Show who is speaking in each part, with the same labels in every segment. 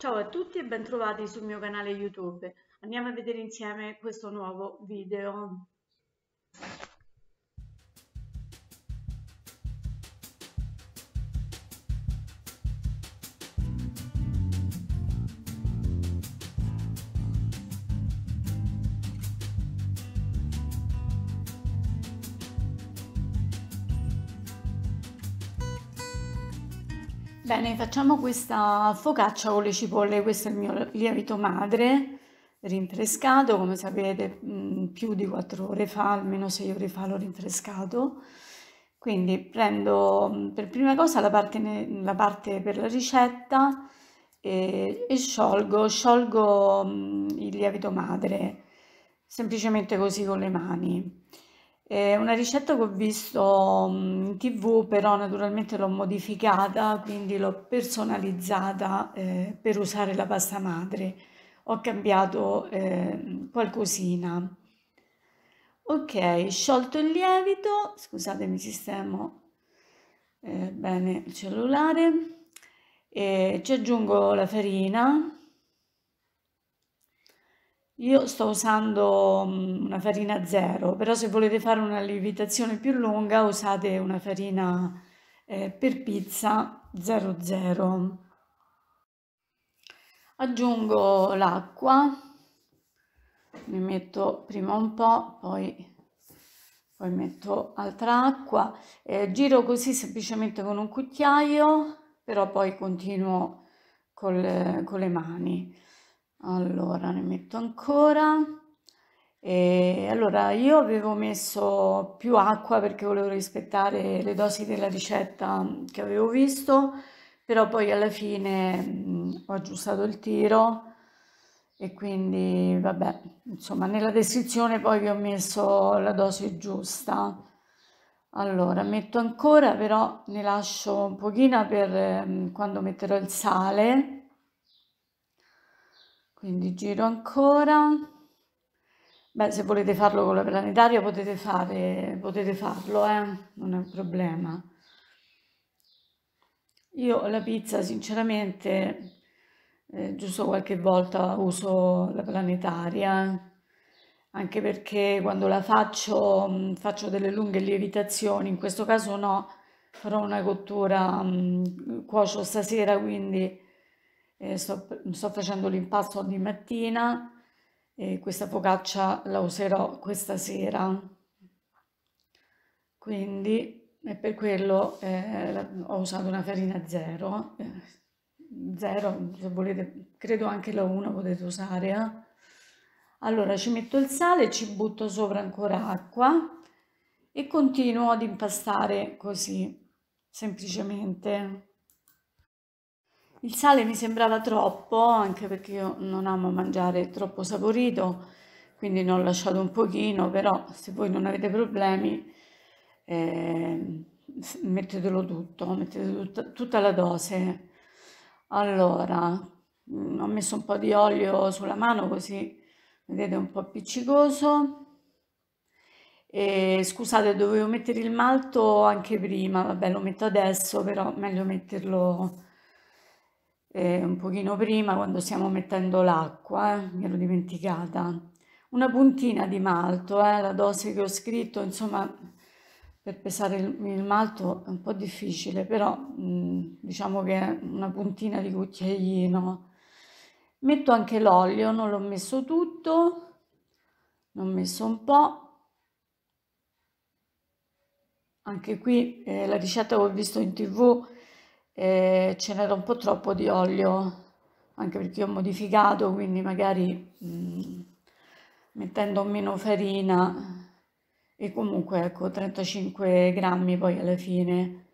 Speaker 1: Ciao a tutti e bentrovati sul mio canale YouTube. Andiamo a vedere insieme questo nuovo video. Bene, facciamo questa focaccia con le cipolle, questo è il mio lievito madre rinfrescato, come sapete mm, più di 4 ore fa, almeno 6 ore fa l'ho rinfrescato. Quindi prendo mm, per prima cosa la parte, la parte per la ricetta e, e sciolgo, sciolgo mm, il lievito madre, semplicemente così con le mani. È una ricetta che ho visto mm, in tv, però naturalmente l'ho modificata, quindi l'ho personalizzata eh, per usare la pasta madre. Ho cambiato eh, qualcosina. Ok, sciolto il lievito, scusate mi sistemo eh, bene il cellulare, e ci aggiungo la farina io sto usando mm, una farina zero, però se volete fare una lievitazione più lunga usate una farina eh, per pizza 00. Aggiungo l'acqua, ne metto prima un po', poi, poi metto altra acqua, eh, giro così semplicemente con un cucchiaio, però poi continuo col, con le mani allora ne metto ancora. E allora io avevo messo più acqua perché volevo rispettare le dosi della ricetta che avevo visto però poi alla fine mh, ho aggiustato il tiro e quindi vabbè insomma nella descrizione poi vi ho messo la dose giusta. Allora metto ancora però ne lascio un pochino per mh, quando metterò il sale quindi giro ancora beh se volete farlo con la planetaria potete, fare, potete farlo eh? non è un problema io la pizza sinceramente eh, giusto qualche volta uso la planetaria anche perché quando la faccio mm, faccio delle lunghe lievitazioni in questo caso no farò una cottura mh, cuocio stasera quindi sto, sto, facendo l'impasto di mattina e questa focaccia la userò questa sera. Quindi è per quello eh, ho usato una farina zero. Eh, zero se volete credo anche la 1 potete usare eh. allora ci metto il sale ci butto sopra ancora acqua e continuo ad impastare così semplicemente il sale mi sembrava troppo, anche perché io non amo mangiare troppo saporito, quindi ne ho lasciato un pochino, però se voi non avete problemi eh, mettetelo tutto, mettete tutta, tutta la dose. Allora, mm, ho messo un po' di olio sulla mano così vedete un po' appiccicoso. E, scusate, dovevo mettere il malto anche prima, vabbè lo metto adesso, però meglio metterlo eh, un pochino prima quando stiamo mettendo l'acqua, eh, mi ero dimenticata. Una puntina di malto, eh, la dose che ho scritto, insomma, per pesare il, il malto è un po' difficile, però mh, mm, diciamo che una puntina di cucchiaino. Metto anche l'olio, non l'ho messo tutto, ne ho messo un po'. Anche qui eh, la ricetta che ho visto in tv e ce n'era un po' troppo di olio, anche perché ho modificato, quindi magari mh, mm, mettendo meno farina e comunque ecco 35 grammi poi alla fine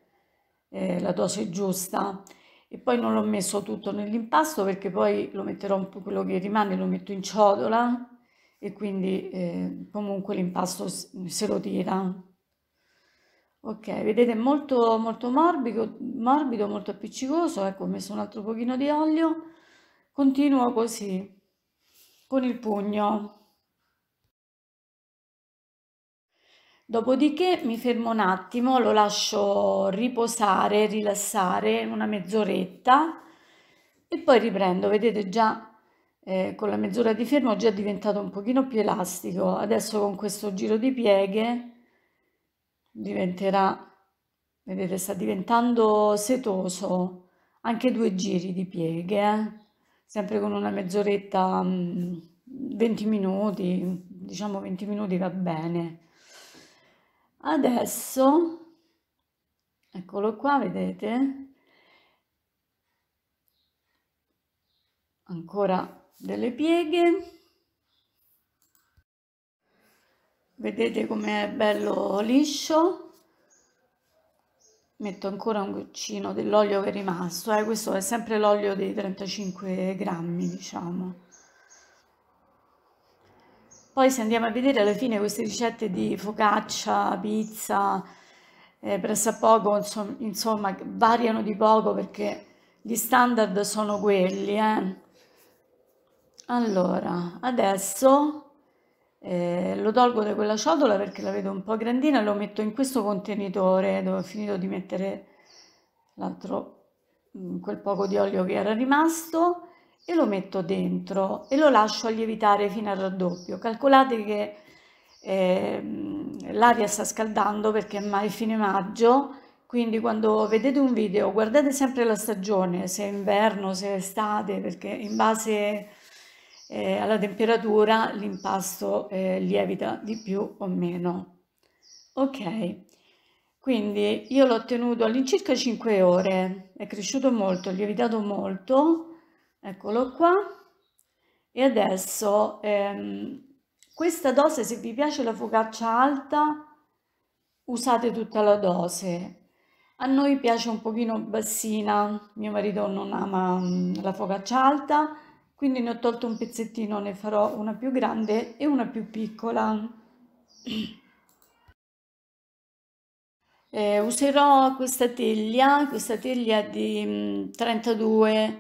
Speaker 1: eh, la dose giusta. E poi non l'ho messo tutto nell'impasto perché poi lo metterò un po' quello che rimane lo metto in ciotola e quindi eh, comunque l'impasto se lo tira Ok, vedete molto, molto morbido, morbido, molto appiccicoso, ecco ho messo un altro pochino di olio, continuo così, con il pugno. Dopodiché mi fermo un attimo, lo lascio riposare, rilassare una mezz'oretta, e poi riprendo, vedete già eh, con la mezz'ora di fermo è già diventato un pochino più elastico, adesso con questo giro di pieghe diventerà, vedete sta diventando setoso, anche due giri di pieghe, eh? sempre con una mezz'oretta, 20 mm, minuti, diciamo 20 minuti va bene. Adesso, eccolo qua, vedete, ancora delle pieghe vedete com'è bello liscio metto ancora un goccino dell'olio che è rimasto eh? questo è sempre l'olio dei 35 grammi diciamo poi se andiamo a vedere alla fine queste ricette di focaccia, pizza, eh, poco insomma, insomma, variano di poco perché gli standard sono quelli. Eh. Allora, adesso eh, lo tolgo da quella ciotola perché la vedo un po' grandina lo metto in questo contenitore dove ho finito di mettere l'altro, mm, quel poco di olio che era rimasto e lo metto dentro e lo lascio lievitare fino al raddoppio. Calcolate che eh, l'aria sta scaldando perché è fine maggio, quindi quando vedete un video guardate sempre la stagione, se è inverno, se è estate, perché in base eh, alla temperatura l'impasto eh, lievita di più o meno. Ok, quindi io l'ho tenuto all'incirca 5 ore, è cresciuto molto, è lievitato molto, eccolo qua. E adesso ehm, questa dose, se vi piace la focaccia alta, usate tutta la dose. A noi piace un pochino bassina, mio marito non ama mm, la focaccia alta, quindi ne ho tolto un pezzettino, ne farò una più grande e una più piccola. Eh, userò questa teglia, questa teglia di 32 mm,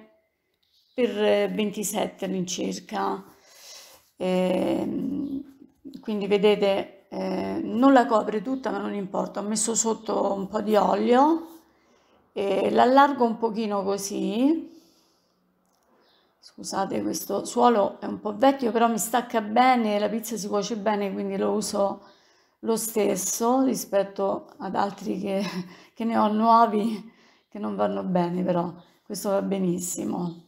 Speaker 1: per 27 all'incirca. Eh, quindi vedete, eh, non la copre tutta, ma non importa, ho messo sotto un po' di olio l'allargo un pochino così Scusate, questo suolo è un po' vecchio, però mi stacca bene, la pizza si cuoce bene, quindi lo uso lo stesso rispetto ad altri che, che ne ho nuovi che non vanno bene, però questo va benissimo.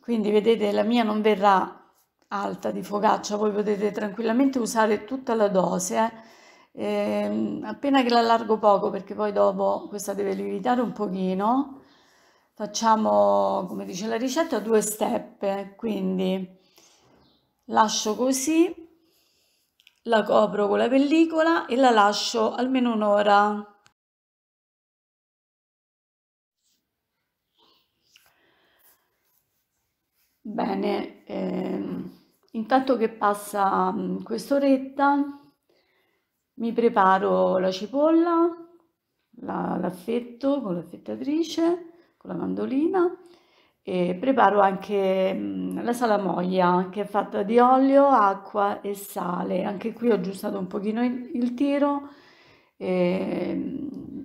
Speaker 1: Quindi vedete, la mia non verrà alta di focaccia, voi potete tranquillamente usare tutta la dose, eh. Appena che l'allargo poco, perché poi dopo questa deve lievitare un pochino, facciamo come dice la ricetta due step quindi lascio così la copro con la pellicola e la lascio almeno un'ora. Bene ehm, intanto che passa mm, quest'oretta mi preparo la cipolla la, l'affetto con l'affettatrice con la mandolina e preparo anche mm, la salamoia che è fatta di olio, acqua e sale. Anche qui ho aggiustato un pochino il tiro e mm,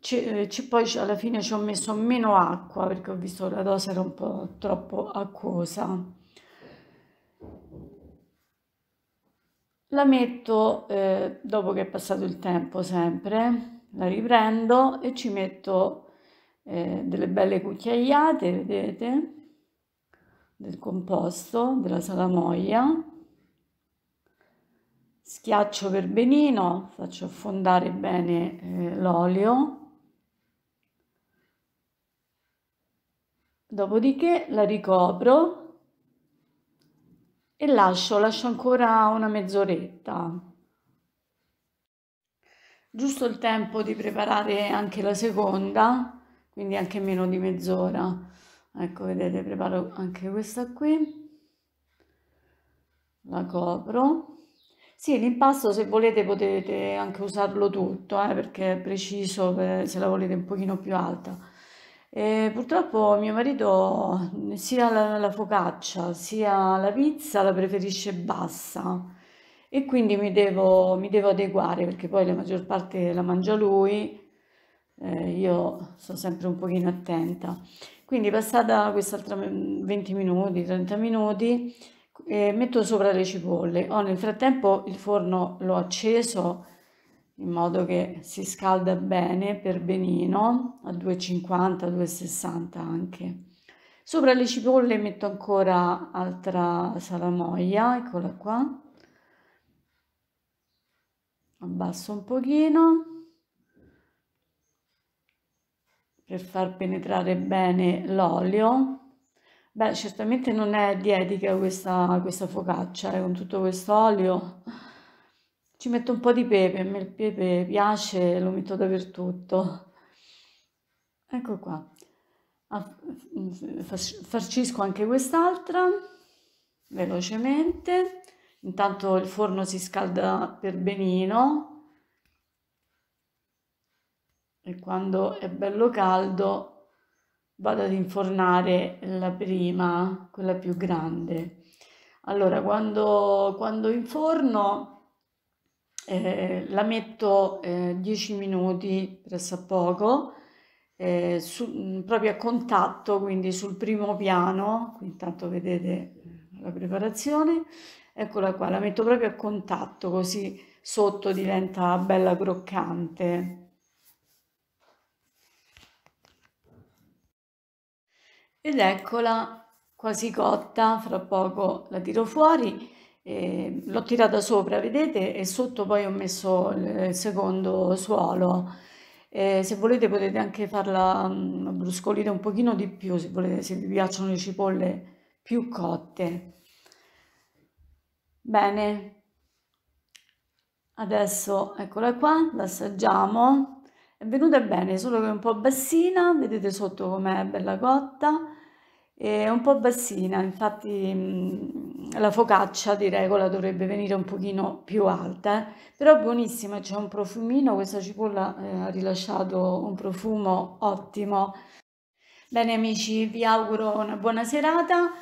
Speaker 1: c- poi alla fine ci ho messo meno acqua perché ho visto che la dose era un po' troppo acquosa. La metto eh, dopo che è passato il tempo sempre, la riprendo e ci metto eh, delle belle cucchiaiate, vedete, del composto, della salamoia. Schiaccio per benino, faccio affondare bene eh, l'olio. Dopodiché la ricopro e lascio, lascio ancora una mezz'oretta. Giusto il tempo di preparare anche la seconda quindi anche meno di mezz'ora. Ecco, vedete, preparo anche questa qui, la copro. Sì, l'impasto se volete potete anche usarlo tutto, eh, perché è preciso per, se la volete un pochino più alta. E purtroppo mio marito sia la, la focaccia sia la pizza la preferisce bassa e quindi mi devo, mi devo adeguare perché poi la maggior parte la mangia lui eh, io sto sempre un pochino attenta. quindi passata quest'altra 20 minuti, 30 minuti, eh, metto sopra le cipolle. Oh, nel frattempo il forno l'ho acceso in modo che si scalda bene per benino a 250, 260 anche. Sopra le cipolle metto ancora altra salamoia, eccola qua. Abbasso un pochino per far penetrare bene l'olio. Beh, certamente non è dietica questa, questa focaccia, eh, con tutto questo olio. Ci metto un po' di pepe, a me il pepe piace, lo metto dappertutto. Ecco qua. Farcisco anche quest'altra velocemente. Intanto il forno si scalda per benino e quando è bello caldo vado ad infornare la prima, quella più grande. Allora, quando, quando inforno eh, la metto eh, 10 minuti, poco, eh, su, proprio a contatto, quindi sul primo piano, intanto vedete la preparazione, eccola qua, la metto proprio a contatto così sotto diventa bella croccante. Ed eccola quasi cotta, fra poco la tiro fuori, l'ho tirata sopra, vedete, e sotto poi ho messo il secondo suolo. Eh, se volete potete anche farla bruscolire un pochino di più, se, volete, se vi piacciono le cipolle più cotte. Bene, adesso eccola qua, l'assaggiamo. È venuta bene, solo che è un po' bassina, vedete sotto com'è bella cotta è un po' bassina, infatti la focaccia di regola dovrebbe venire un pochino più alta, eh? però buonissima, c'è un profumino, questa cipolla eh, ha rilasciato un profumo ottimo. Bene amici, vi auguro una buona serata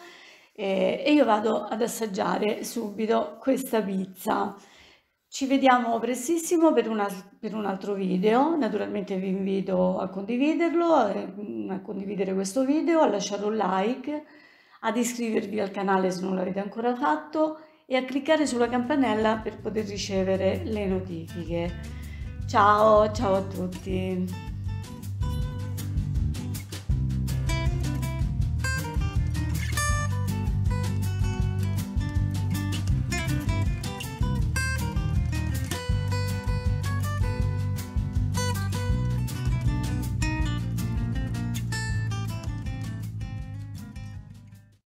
Speaker 1: eh, e io vado ad assaggiare subito questa pizza. Ci vediamo prestissimo per, una, per, un altro video, naturalmente vi invito a condividerlo, a condividere questo video, a lasciare un like, ad iscrivervi al canale se non l'avete ancora fatto e a cliccare sulla campanella per poter ricevere le notifiche. Ciao, ciao a tutti!